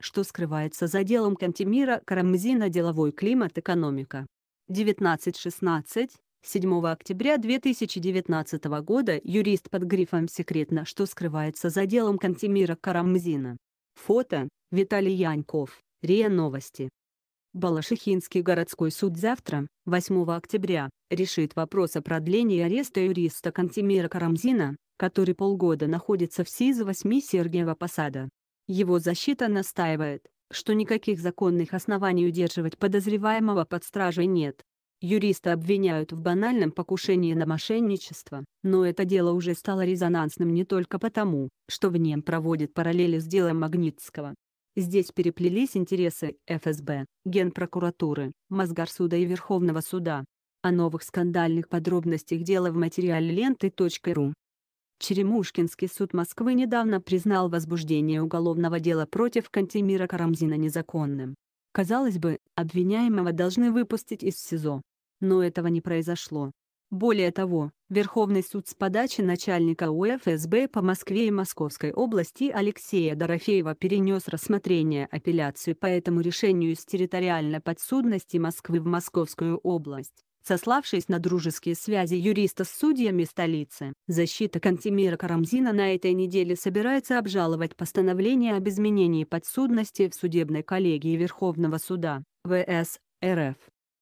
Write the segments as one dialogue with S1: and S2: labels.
S1: что скрывается за делом Кантемира Карамзина «Деловой климат. Экономика». 19.16, 7 октября 2019 года юрист под грифом «Секретно», что скрывается за делом Кантемира Карамзина. Фото – Виталий Яньков, РИА Новости. Балашихинский городской суд завтра, 8 октября, решит вопрос о продлении ареста юриста Кантемира Карамзина, который полгода находится в СИЗО 8 Сергиева Посада. Его защита настаивает, что никаких законных оснований удерживать подозреваемого под стражей нет. Юриста обвиняют в банальном покушении на мошенничество, но это дело уже стало резонансным не только потому, что в нем проводят параллели с делом Магнитского. Здесь переплелись интересы ФСБ, Генпрокуратуры, Мосгорсуда и Верховного суда. О новых скандальных подробностях дела в материале ленты.ру. Черемушкинский суд Москвы недавно признал возбуждение уголовного дела против Кантемира Карамзина незаконным. Казалось бы, обвиняемого должны выпустить из СИЗО. Но этого не произошло. Более того, Верховный суд с подачи начальника УФСБ по Москве и Московской области Алексея Дорофеева перенес рассмотрение апелляции по этому решению из территориальной подсудности Москвы в Московскую область сославшись на дружеские связи юриста с судьями столицы. Защита Кантемира Карамзина на этой неделе собирается обжаловать постановление об изменении подсудности в судебной коллегии Верховного суда, ВС, РФ.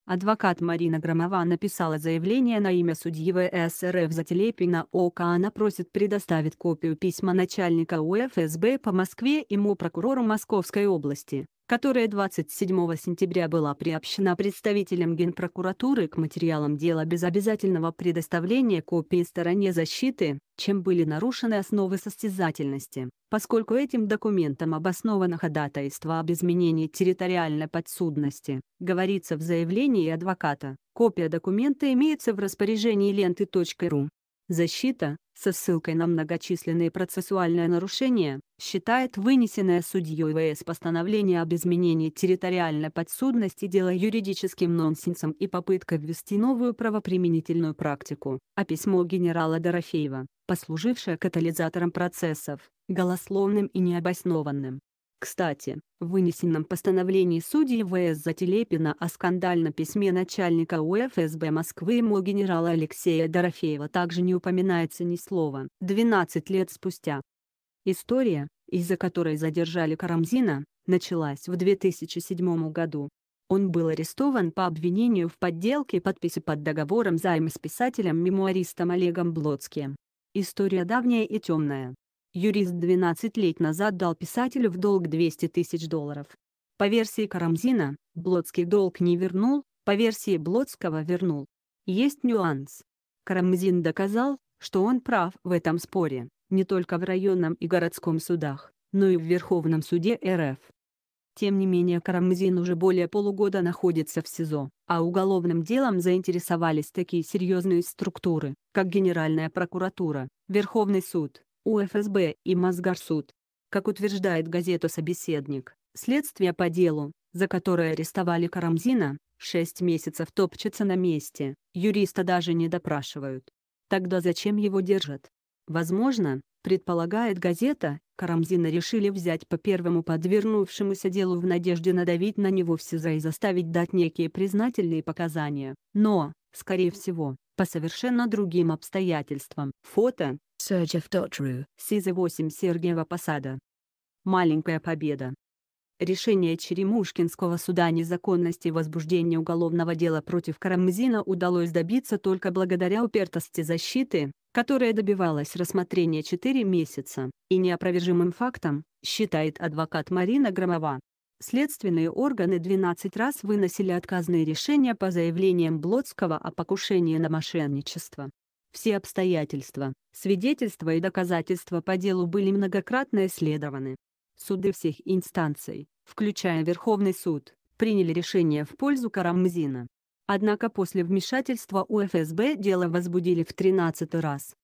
S1: Адвокат Марина Громова написала заявление на имя судьи ВС РФ Зателепина ОК. Она просит предоставить копию письма начальника УФСБ по Москве ему прокурору Московской области которая 27 сентября была приобщена представителям Генпрокуратуры к материалам дела без обязательного предоставления копии стороне защиты, чем были нарушены основы состязательности, поскольку этим документом обосновано ходатайство об изменении территориальной подсудности, говорится в заявлении адвоката. Копия документа имеется в распоряжении ленты.ру. Защита, со ссылкой на многочисленные процессуальные нарушения, считает вынесенное судьей ВС постановление об изменении территориальной подсудности дело юридическим нонсенсом и попыткой ввести новую правоприменительную практику, а письмо генерала Дорофеева, послужившее катализатором процессов, голословным и необоснованным. Кстати, в вынесенном постановлении судьи ВС Зателепина о скандальном письме начальника УФСБ Москвы ему генерала Алексея Дорофеева также не упоминается ни слова. 12 лет спустя. История, из-за которой задержали Карамзина, началась в 2007 году. Он был арестован по обвинению в подделке подписи под договором займа с писателем-мемуаристом Олегом Блоцким. История давняя и темная. Юрист 12 лет назад дал писателю в долг 200 тысяч долларов. По версии Карамзина, Блодский долг не вернул, по версии Блодского вернул. Есть нюанс. Карамзин доказал, что он прав в этом споре, не только в районном и городском судах, но и в Верховном суде РФ. Тем не менее Карамзин уже более полугода находится в СИЗО, а уголовным делом заинтересовались такие серьезные структуры, как Генеральная прокуратура, Верховный суд, УФСБ и Мосгорсуд. Как утверждает газета «Собеседник», следствие по делу, за которое арестовали Карамзина, 6 месяцев топчется на месте, юриста даже не допрашивают. Тогда зачем его держат? Возможно, предполагает газета, Карамзина решили взять по первому подвернувшемуся делу в надежде надавить на него в СИЗО и заставить дать некие признательные показания. Но, скорее всего, по совершенно другим обстоятельствам. Фото,
S2: Sergev.ru.
S1: СИЗа-8 Сергиева Посада. Маленькая победа. Решение Черемушкинского суда о незаконности возбуждения уголовного дела против Карамзина удалось добиться только благодаря упертости защиты, которая добивалась рассмотрения 4 месяца, и неопровержимым фактом, считает адвокат Марина Громова. Следственные органы 12 раз выносили отказные решения по заявлениям Блодского о покушении на мошенничество. Все обстоятельства, свидетельства и доказательства по делу были многократно исследованы. Суды всех инстанций, включая Верховный суд, приняли решение в пользу Карамзина. Однако после вмешательства УФСБ дело возбудили в 13 раз.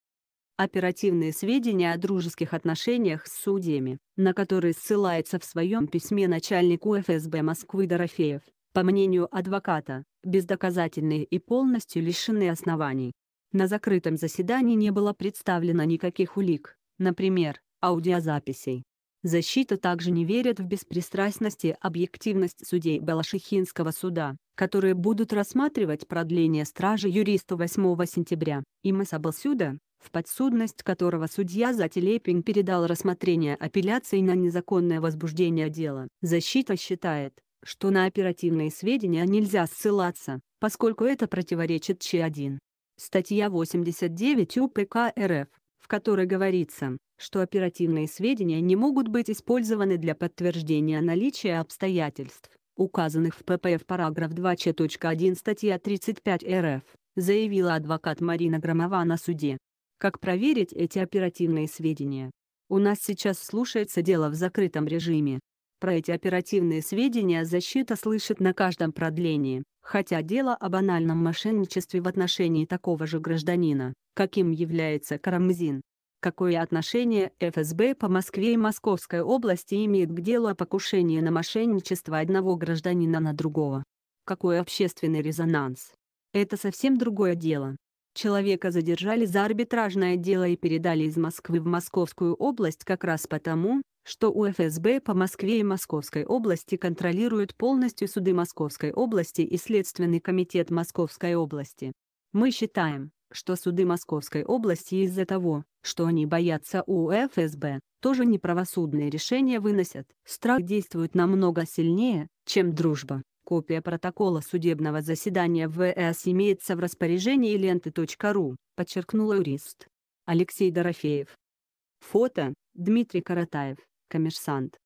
S1: Оперативные сведения о дружеских отношениях с судьями, на которые ссылается в своем письме начальник УФСБ Москвы Дорофеев, по мнению адвоката, бездоказательные и полностью лишены оснований. На закрытом заседании не было представлено никаких улик, например, аудиозаписей. Защита также не верит в беспристрастность и объективность судей Балашихинского суда, которые будут рассматривать продление стражи юристу 8 сентября. Имаса Балсюда, в подсудность которого судья Зателепин передал рассмотрение апелляции на незаконное возбуждение дела. Защита считает, что на оперативные сведения нельзя ссылаться, поскольку это противоречит Ч1. Статья 89 УПК РФ, в которой говорится, что оперативные сведения не могут быть использованы для подтверждения наличия обстоятельств, указанных в ППФ параграф 2 Ч.1 статья 35 РФ, заявила адвокат Марина Громова на суде. Как проверить эти оперативные сведения? У нас сейчас слушается дело в закрытом режиме. Про эти оперативные сведения защита слышит на каждом продлении, хотя дело о банальном мошенничестве в отношении такого же гражданина, каким является Карамзин. Какое отношение ФСБ по Москве и Московской области имеет к делу о покушении на мошенничество одного гражданина на другого? Какой общественный резонанс? Это совсем другое дело. Человека задержали за арбитражное дело и передали из Москвы в Московскую область как раз потому, что у ФСБ по Москве и Московской области контролируют полностью суды Московской области и Следственный комитет Московской области. Мы считаем, что суды Московской области из-за того, что они боятся у ФСБ, тоже неправосудные решения выносят. Страх действует намного сильнее, чем дружба. Копия протокола судебного заседания ВС имеется в распоряжении ленты.ру, подчеркнул юрист. Алексей Дорофеев. Фото – Дмитрий Каратаев, коммерсант.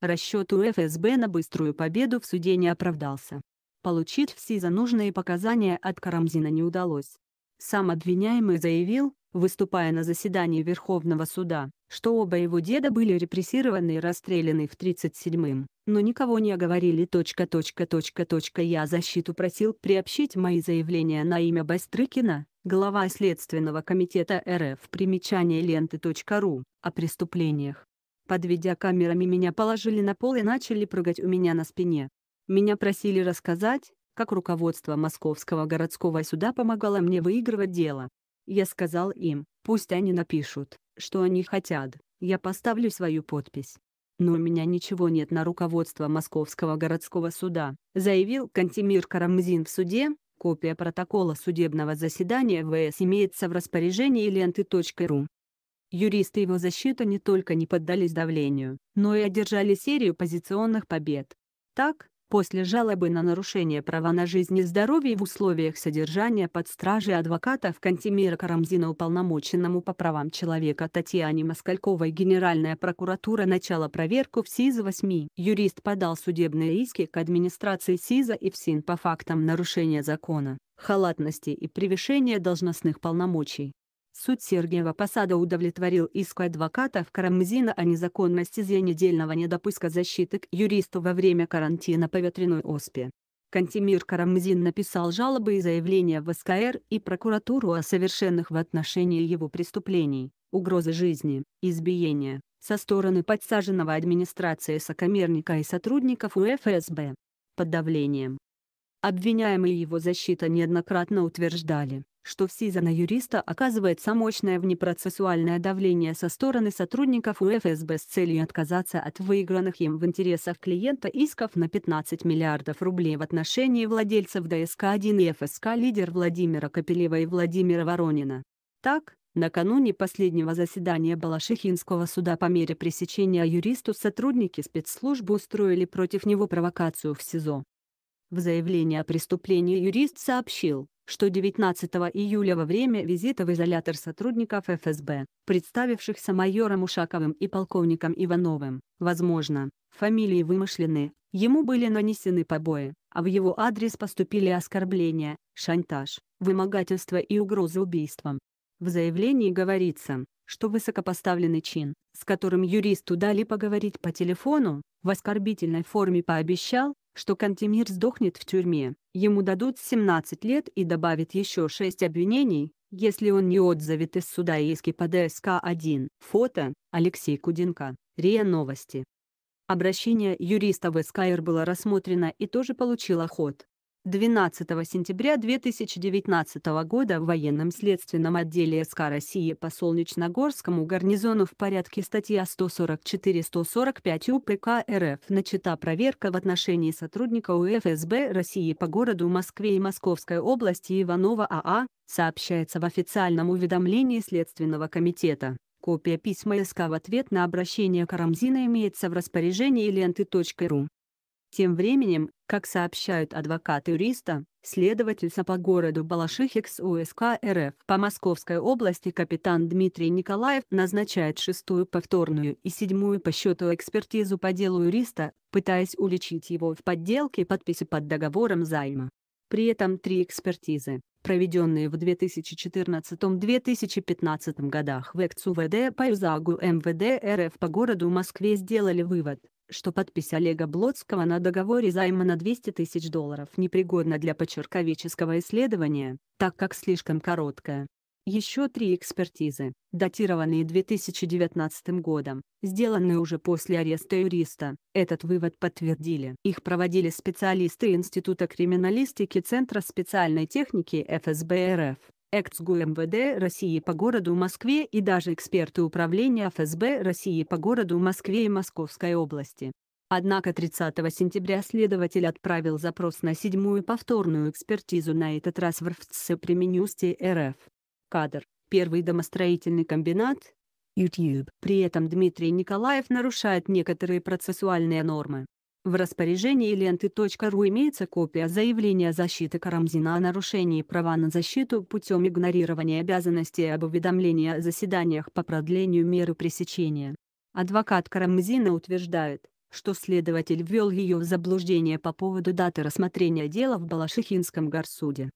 S1: Расчет у ФСБ на быструю победу в суде не оправдался. Получить все за нужные показания от Карамзина не удалось. Сам обвиняемый заявил, выступая на заседании Верховного суда, что оба его деда были репрессированы и расстреляны в 37-м, но никого не оговорили. Точка, точка, точка, точка. Я защиту просил приобщить мои заявления на имя Бастрыкина, глава Следственного комитета РФ примечание ленты.ру, о преступлениях. Подведя камерами меня положили на пол и начали прыгать у меня на спине. Меня просили рассказать, как руководство Московского городского суда помогало мне выигрывать дело. Я сказал им, пусть они напишут, что они хотят, я поставлю свою подпись. Но у меня ничего нет на руководство Московского городского суда, заявил Кантемир Карамзин в суде. Копия протокола судебного заседания ВС имеется в распоряжении ленты.ру. Юристы его защиты не только не поддались давлению, но и одержали серию позиционных побед. Так, После жалобы на нарушение права на жизнь и здоровье в условиях содержания под стражей адвоката в Кантемира Карамзина уполномоченному по правам человека Татьяне Москальковой Генеральная прокуратура начала проверку в СИЗО-8. Юрист подал судебные иски к администрации СИЗО и ФСИН по фактам нарушения закона, халатности и превышения должностных полномочий. Суд Сергеева Посада удовлетворил иск адвоката в Карамзина о незаконности недельного недопуска защиты к юристу во время карантина по ветряной оспе. Кантемир Карамзин написал жалобы и заявления в СКР и прокуратуру о совершенных в отношении его преступлений, угрозы жизни, избиения, со стороны подсаженного администрации сокомерника и сотрудников УФСБ. Под давлением. Обвиняемые его защита неоднократно утверждали, что в СИЗО юриста оказывается мощное внепроцессуальное давление со стороны сотрудников УФСБ с целью отказаться от выигранных им в интересах клиента исков на 15 миллиардов рублей в отношении владельцев ДСК-1 и ФСК лидер Владимира Капелева и Владимира Воронина. Так, накануне последнего заседания Балашихинского суда по мере пресечения юристу сотрудники спецслужбы устроили против него провокацию в СИЗО. В заявлении о преступлении юрист сообщил, что 19 июля во время визита в изолятор сотрудников ФСБ, представившихся майором Ушаковым и полковником Ивановым, возможно, фамилии вымышлены, ему были нанесены побои, а в его адрес поступили оскорбления, шантаж, вымогательство и угрозы убийством. В заявлении говорится, что высокопоставленный чин, с которым юристу дали поговорить по телефону, в оскорбительной форме пообещал, что Кантемир сдохнет в тюрьме, ему дадут 17 лет и добавят еще 6 обвинений, если он не отзовет из суда иски по ДСК-1. Фото – Алексей Куденко, РИА Новости. Обращение юриста в СКР было рассмотрено и тоже получило ход. 12 сентября 2019 года в военном следственном отделе СК России по Солнечногорскому гарнизону в порядке статья 144-145 УПК РФ начата проверка в отношении сотрудника УФСБ России по городу Москве и Московской области Иванова АА, сообщается в официальном уведомлении Следственного комитета. Копия письма СК в ответ на обращение Карамзина имеется в распоряжении ленты.ру. Тем временем, как сообщают адвокаты юриста, следовательца по городу Балашихи УСК РФ по Московской области капитан Дмитрий Николаев назначает шестую повторную и седьмую по счету экспертизу по делу юриста, пытаясь уличить его в подделке подписи под договором займа. При этом три экспертизы, проведенные в 2014-2015 годах в ЭКЦУВД по ЮЗАГу МВД РФ по городу Москве сделали вывод, что подпись Олега Блодского на договоре займа на 200 тысяч долларов непригодна для почерковеческого исследования, так как слишком короткая. Еще три экспертизы, датированные 2019 годом, сделанные уже после ареста юриста, этот вывод подтвердили. Их проводили специалисты Института криминалистики Центра специальной техники ФСБ РФ, ЭКЦГУ МВД России по городу Москве и даже эксперты Управления ФСБ России по городу Москве и Московской области. Однако 30 сентября следователь отправил запрос на седьмую повторную экспертизу на этот раз в РФЦ при Минюсте РФ. Кадр. Первый домостроительный комбинат. YouTube. При этом Дмитрий Николаев нарушает некоторые процессуальные нормы. В распоряжении ленты.ру имеется копия заявления защиты Карамзина о нарушении права на защиту путем игнорирования обязанностей об уведомлении о заседаниях по продлению меры пресечения. Адвокат Карамзина утверждает, что следователь ввел ее в заблуждение по поводу даты рассмотрения дела в Балашихинском горсуде.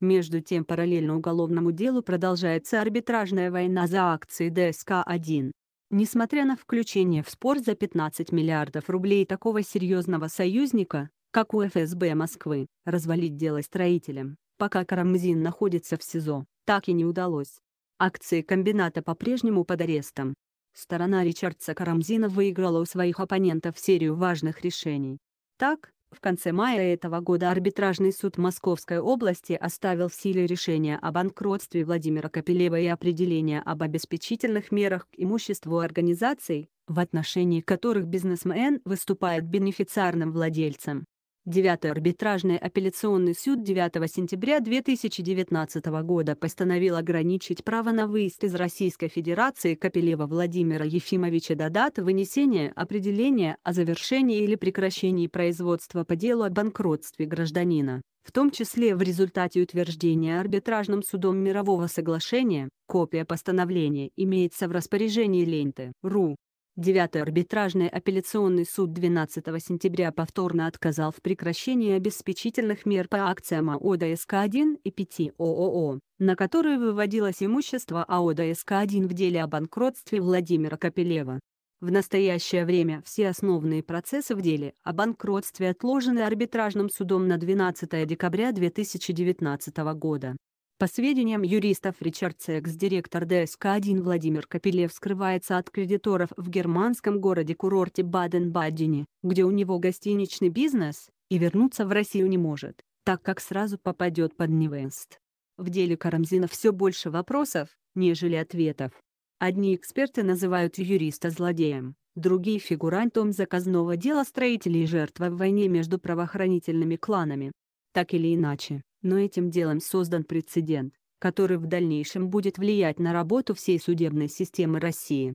S1: Между тем параллельно уголовному делу продолжается арбитражная война за акции ДСК-1. Несмотря на включение в спор за 15 миллиардов рублей такого серьезного союзника, как у ФСБ Москвы, развалить дело строителям, пока Карамзин находится в СИЗО, так и не удалось. Акции комбината по-прежнему под арестом. Сторона Ричардса Карамзина выиграла у своих оппонентов серию важных решений. Так, в конце мая этого года арбитражный суд Московской области оставил в силе решение о банкротстве Владимира Капелева и определение об обеспечительных мерах к имуществу организаций, в отношении которых бизнесмен выступает бенефициарным владельцем. Девятый арбитражный апелляционный суд 9 сентября 2019 года постановил ограничить право на выезд из Российской Федерации Капелева Владимира Ефимовича до даты вынесения определения о завершении или прекращении производства по делу о банкротстве гражданина, в том числе в результате утверждения арбитражным судом мирового соглашения, копия постановления имеется в распоряжении ленты РУ. Девятый арбитражный апелляционный суд 12 сентября повторно отказал в прекращении обеспечительных мер по акциям АО ДСК-1 и 5 ООО, на которые выводилось имущество АО ДСК-1 в деле о банкротстве Владимира Капелева. В настоящее время все основные процессы в деле о банкротстве отложены арбитражным судом на 12 декабря 2019 года. По сведениям юристов Ричард Секс, директор ДСК-1 Владимир Капелев скрывается от кредиторов в германском городе-курорте Баден-Бадене, где у него гостиничный бизнес, и вернуться в Россию не может, так как сразу попадет под Невест. В деле Карамзина все больше вопросов, нежели ответов. Одни эксперты называют юриста злодеем, другие – фигурантом заказного дела строителей и жертвой в войне между правоохранительными кланами. Так или иначе, но этим делом создан прецедент, который в дальнейшем будет влиять на работу всей судебной системы России.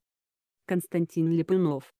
S1: Константин Липунов